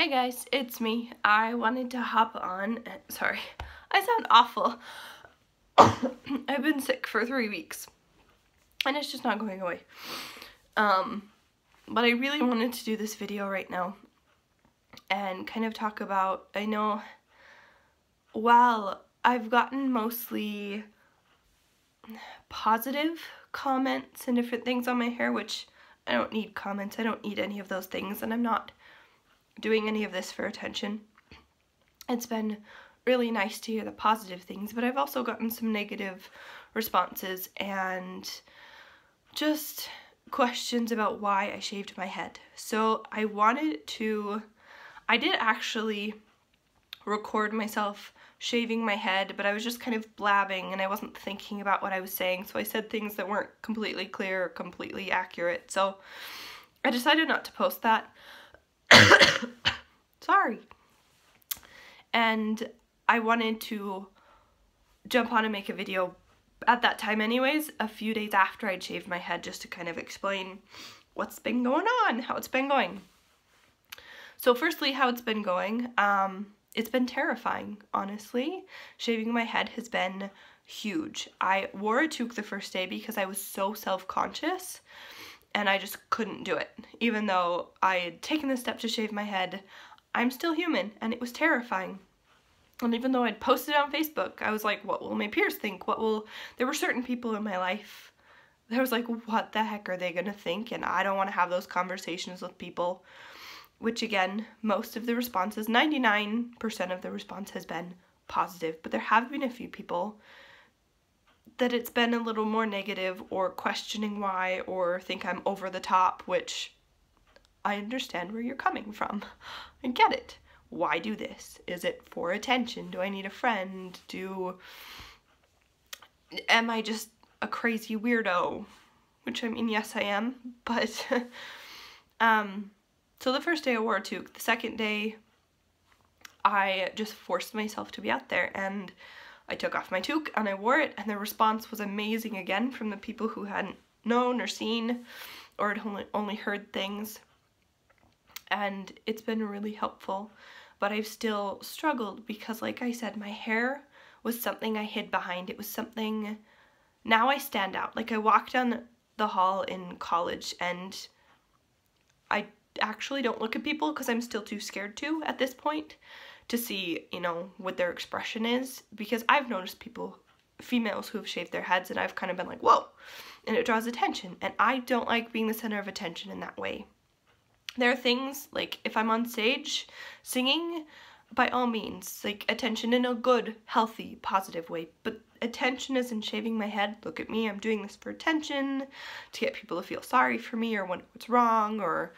Hey guys, it's me. I wanted to hop on, sorry, I sound awful. I've been sick for three weeks and it's just not going away. Um, but I really wanted to do this video right now and kind of talk about, I know, well, I've gotten mostly positive comments and different things on my hair, which I don't need comments, I don't need any of those things, and I'm not doing any of this for attention. It's been really nice to hear the positive things, but I've also gotten some negative responses and just questions about why I shaved my head. So I wanted to, I did actually record myself shaving my head, but I was just kind of blabbing and I wasn't thinking about what I was saying, so I said things that weren't completely clear or completely accurate. So I decided not to post that. Sorry. And I wanted to jump on and make a video at that time anyways, a few days after I'd shaved my head just to kind of explain what's been going on, how it's been going. So firstly, how it's been going, um, it's been terrifying, honestly. Shaving my head has been huge. I wore a toque the first day because I was so self-conscious and I just couldn't do it. Even though I had taken the step to shave my head, I'm still human and it was terrifying. And even though I'd posted on Facebook, I was like, what will my peers think? What will, there were certain people in my life that was like, what the heck are they gonna think? And I don't wanna have those conversations with people. Which again, most of the responses, 99% of the response has been positive, but there have been a few people that it's been a little more negative or questioning why or think I'm over the top, which I understand where you're coming from. I get it. Why do this? Is it for attention? Do I need a friend? Do am I just a crazy weirdo? Which I mean, yes I am, but um so the first day I wore a toque. The second day I just forced myself to be out there and I took off my toque and I wore it and the response was amazing again from the people who hadn't known or seen or had only, only heard things. And it's been really helpful but I've still struggled because like I said my hair was something I hid behind. It was something now I stand out. Like I walk down the hall in college and I actually don't look at people because I'm still too scared to at this point to see, you know, what their expression is because I've noticed people, females who have shaved their heads and I've kind of been like, whoa, and it draws attention and I don't like being the center of attention in that way. There are things, like if I'm on stage singing, by all means, like attention in a good, healthy, positive way, but attention isn't shaving my head. Look at me, I'm doing this for attention, to get people to feel sorry for me or what's wrong or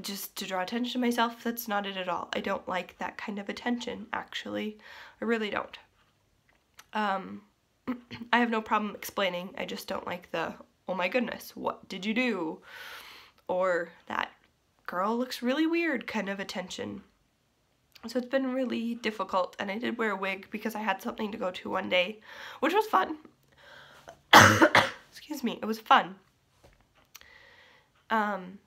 just to draw attention to myself, that's not it at all. I don't like that kind of attention, actually. I really don't. Um, I have no problem explaining, I just don't like the, oh my goodness, what did you do? Or that girl looks really weird kind of attention. So it's been really difficult, and I did wear a wig because I had something to go to one day, which was fun. Excuse me, it was fun. Um,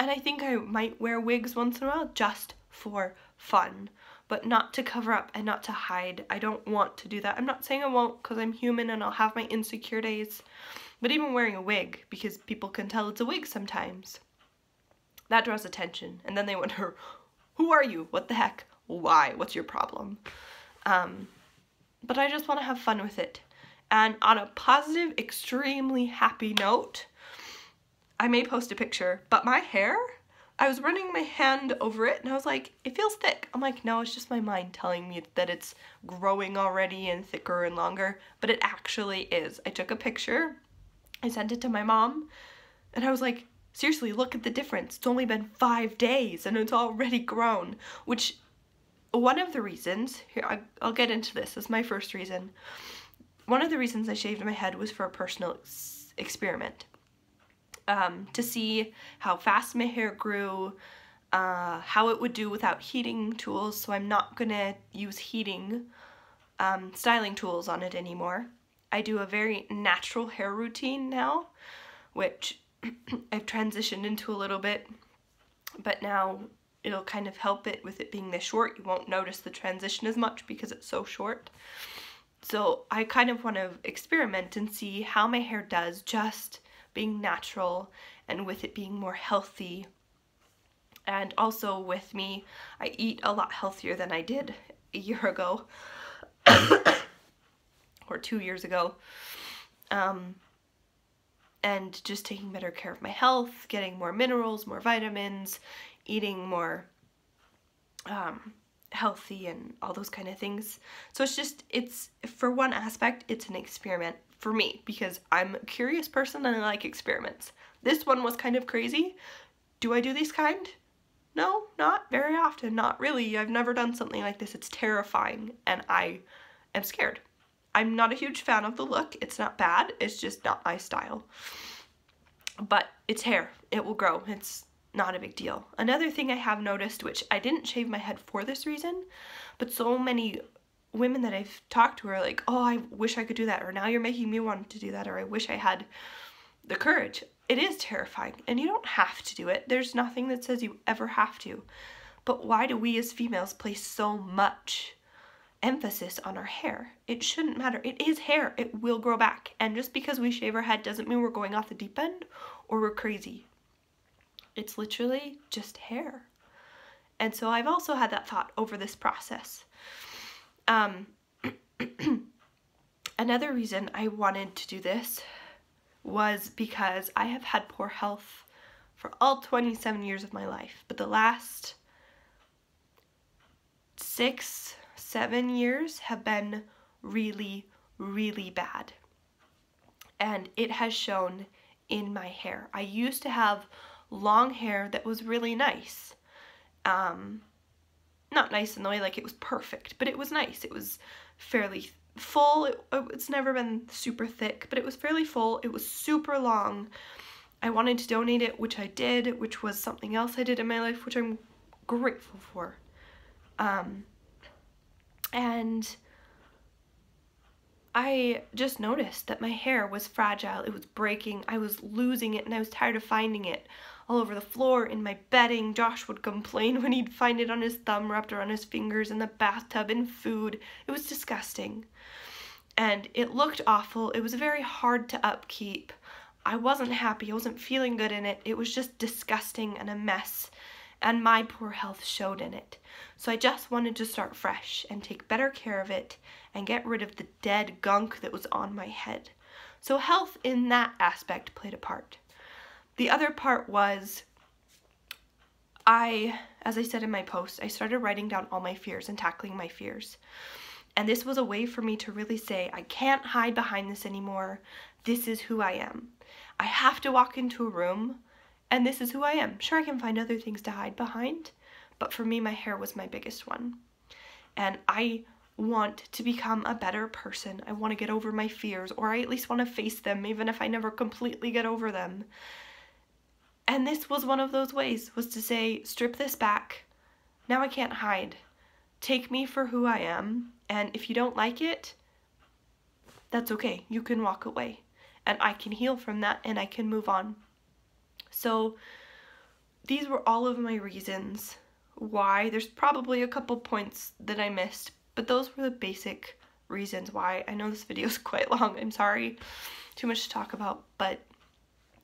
and I think I might wear wigs once in a while just for fun, but not to cover up and not to hide. I don't want to do that. I'm not saying I won't because I'm human and I'll have my insecure days, but even wearing a wig, because people can tell it's a wig sometimes, that draws attention. And then they wonder, who are you? What the heck? Why? What's your problem? Um, but I just want to have fun with it. And on a positive, extremely happy note, I may post a picture, but my hair, I was running my hand over it and I was like, it feels thick. I'm like, no, it's just my mind telling me that it's growing already and thicker and longer, but it actually is. I took a picture, I sent it to my mom, and I was like, seriously, look at the difference. It's only been five days and it's already grown, which one of the reasons, here, I'll get into this, this is my first reason. One of the reasons I shaved my head was for a personal ex experiment um, to see how fast my hair grew, uh, how it would do without heating tools, so I'm not gonna use heating um, styling tools on it anymore. I do a very natural hair routine now, which I've transitioned into a little bit. but now it'll kind of help it with it being this short. You won't notice the transition as much because it's so short. So I kind of want to experiment and see how my hair does just being natural and with it being more healthy. And also with me, I eat a lot healthier than I did a year ago or two years ago. Um, and just taking better care of my health, getting more minerals, more vitamins, eating more um, healthy and all those kind of things. So it's just, it's, for one aspect, it's an experiment for me because I'm a curious person and I like experiments. This one was kind of crazy. Do I do these kind? No, not very often, not really. I've never done something like this. It's terrifying and I am scared. I'm not a huge fan of the look. It's not bad. It's just not my style. But it's hair. It will grow. It's not a big deal. Another thing I have noticed, which I didn't shave my head for this reason, but so many women that I've talked to are like, oh, I wish I could do that, or now you're making me want to do that, or I wish I had the courage. It is terrifying, and you don't have to do it. There's nothing that says you ever have to. But why do we as females place so much emphasis on our hair. It shouldn't matter. It is hair. It will grow back. And just because we shave our head doesn't mean we're going off the deep end or we're crazy. It's literally just hair. And so I've also had that thought over this process. Um, another reason I wanted to do this was because I have had poor health for all 27 years of my life. But the last six seven years have been really, really bad. And it has shown in my hair. I used to have long hair that was really nice. Um, not nice in the way like it was perfect, but it was nice. It was fairly full. It, it's never been super thick, but it was fairly full. It was super long. I wanted to donate it, which I did, which was something else I did in my life, which I'm grateful for. Um, and I just noticed that my hair was fragile, it was breaking, I was losing it, and I was tired of finding it all over the floor, in my bedding. Josh would complain when he'd find it on his thumb, wrapped around his fingers, in the bathtub, in food. It was disgusting. And it looked awful. It was very hard to upkeep. I wasn't happy. I wasn't feeling good in it. It was just disgusting and a mess and my poor health showed in it. So I just wanted to start fresh and take better care of it and get rid of the dead gunk that was on my head. So health in that aspect played a part. The other part was I, as I said in my post, I started writing down all my fears and tackling my fears. And this was a way for me to really say, I can't hide behind this anymore. This is who I am. I have to walk into a room and this is who I am. Sure, I can find other things to hide behind, but for me, my hair was my biggest one. And I want to become a better person. I want to get over my fears, or I at least want to face them, even if I never completely get over them. And this was one of those ways, was to say, strip this back. Now I can't hide. Take me for who I am, and if you don't like it, that's okay. You can walk away. And I can heal from that, and I can move on. So these were all of my reasons why. There's probably a couple points that I missed, but those were the basic reasons why. I know this video is quite long, I'm sorry, too much to talk about, but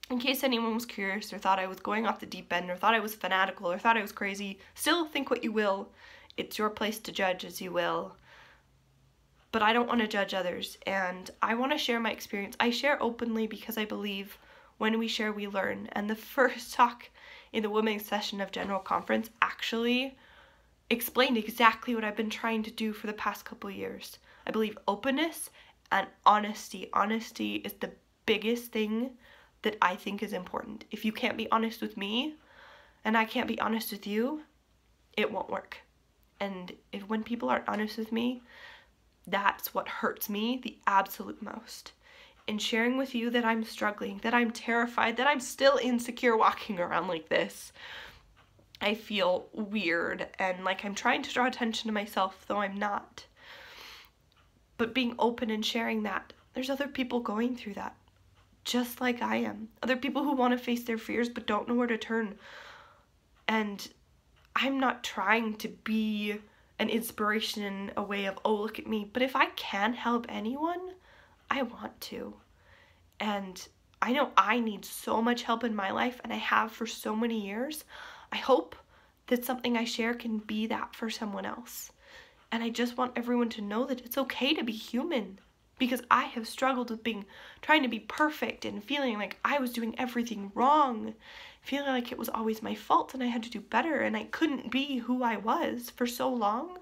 in case anyone was curious or thought I was going off the deep end or thought I was fanatical or thought I was crazy, still think what you will. It's your place to judge as you will. But I don't want to judge others and I want to share my experience. I share openly because I believe when we share, we learn. And the first talk in the women's session of General Conference actually explained exactly what I've been trying to do for the past couple years. I believe openness and honesty. Honesty is the biggest thing that I think is important. If you can't be honest with me and I can't be honest with you, it won't work. And if when people aren't honest with me, that's what hurts me the absolute most and sharing with you that I'm struggling, that I'm terrified, that I'm still insecure walking around like this. I feel weird and like I'm trying to draw attention to myself, though I'm not. But being open and sharing that, there's other people going through that, just like I am. Other people who want to face their fears but don't know where to turn. And I'm not trying to be an inspiration, in a way of, oh, look at me. But if I can help anyone, I want to. And I know I need so much help in my life, and I have for so many years. I hope that something I share can be that for someone else. And I just want everyone to know that it's okay to be human because I have struggled with being trying to be perfect and feeling like I was doing everything wrong, feeling like it was always my fault and I had to do better and I couldn't be who I was for so long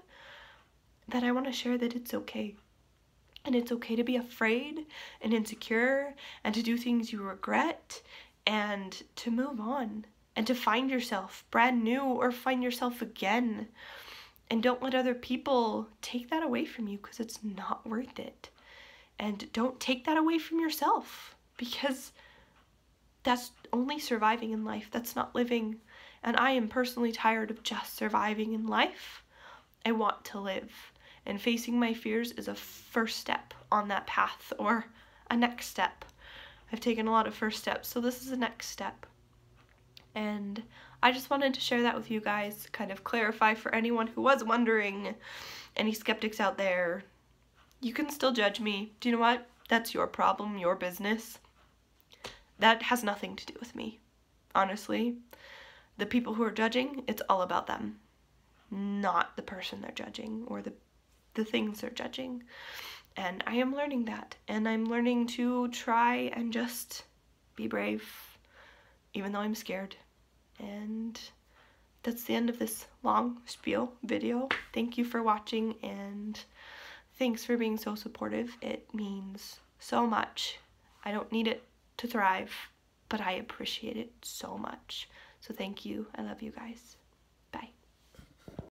that I want to share that it's okay. And it's okay to be afraid and insecure and to do things you regret and to move on and to find yourself brand new or find yourself again. And don't let other people take that away from you because it's not worth it. And don't take that away from yourself because that's only surviving in life. That's not living. And I am personally tired of just surviving in life. I want to live. And facing my fears is a first step on that path or a next step. I've taken a lot of first steps, so this is the next step. And I just wanted to share that with you guys, kind of clarify for anyone who was wondering, any skeptics out there, you can still judge me. Do you know what? That's your problem, your business. That has nothing to do with me, honestly. The people who are judging, it's all about them, not the person they're judging or the, the things they're judging. And I am learning that. And I'm learning to try and just be brave, even though I'm scared. And that's the end of this long spiel video. Thank you for watching and Thanks for being so supportive. It means so much. I don't need it to thrive, but I appreciate it so much. So thank you. I love you guys.